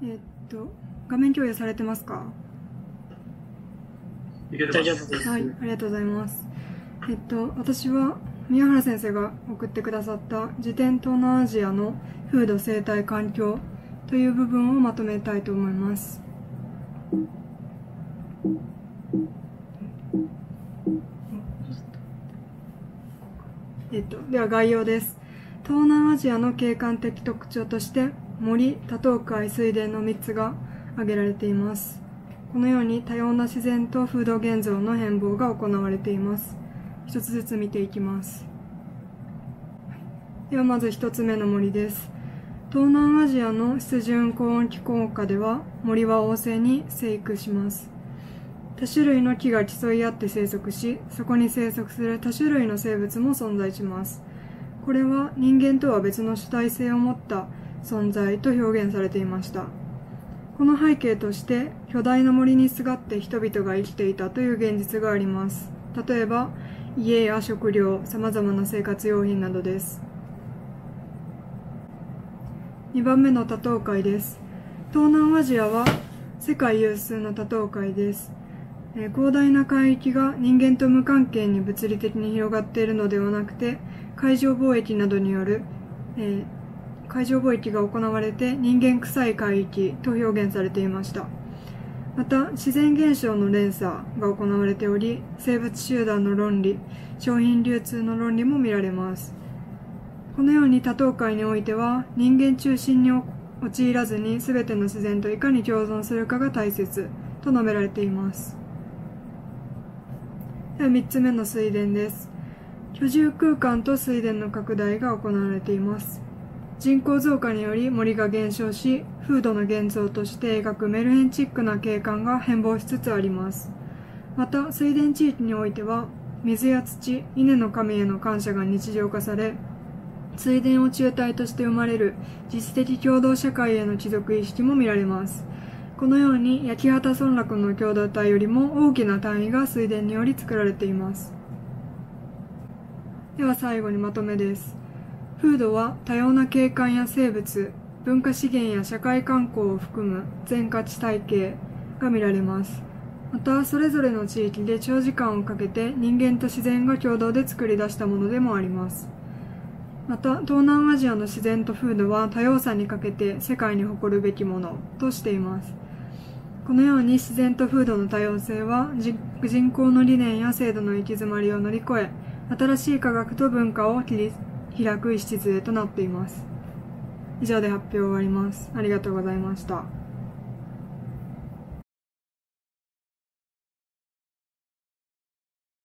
えーっと、画面共有されてますか？大丈夫です。はい、ありがとうございます。えっと、私は宮原先生が送ってくださった自転東南アジアの風土生態環境という部分をまとめたいと思います。えっと、では概要です。東南アジアの景観的特徴として森、多島海、水田の3つが挙げられています。このように多様な自然と風土現像の変貌が行われています。一つずつ見ていきます。ではまず一つ目の森です。東南アジアの湿潤高温気候下では森は旺盛に生育します。多種類の木が競い合って生息し、そこに生息する多種類の生物も存在します。これは人間とは別の主体性を持った存在と表現されていました。この背景として巨大な森にすがって人々が生きていたという現実があります。例えば家や食料、様々な生活用品などです。2番目の多島海です。東南アジアは世界有数の多島海です。えー広大な海域が人間と無関係に物理的に広がっているのではなくて、海上貿易などによる、えー海上貿易が行われて人間臭い海域と表現されていました。また、自然現象の連鎖が行われており、生物集団の論理、商品流通の論理も見られます。このように多島海においては、人間中心に陥らずに全ての自然といかに共存するかが大切と述べられています。では3つ目の水田です。居住空間と水田の拡大が行われています。人口増加により森が減少し、風土の現像として描くメルヘンチックな景観が変貌しつつあります。また、水田地域においては、水や土、稲の神への感謝が日常化され、水田を中体として生まれる実質的共同社会への帰属意識も見られます。このように焼畑村落の共同体よりも大きな単位が水田により作られています。では最後にまとめです。風土は多様な景観や生物、文化資源や社会観光を含む全価値体系が見られます。また、それぞれの地域で長時間をかけて人間と自然が共同で作り出したものでもあります。また、東南アジアの自然と風土は多様さにかけて世界に誇るべきものとしています。このように自然と風土の多様性は人口の理念や制度の行き詰まりを乗り越え、新しい科学と文化を切り開く礎となっています。以上で発表を終わります。ありがとうございました。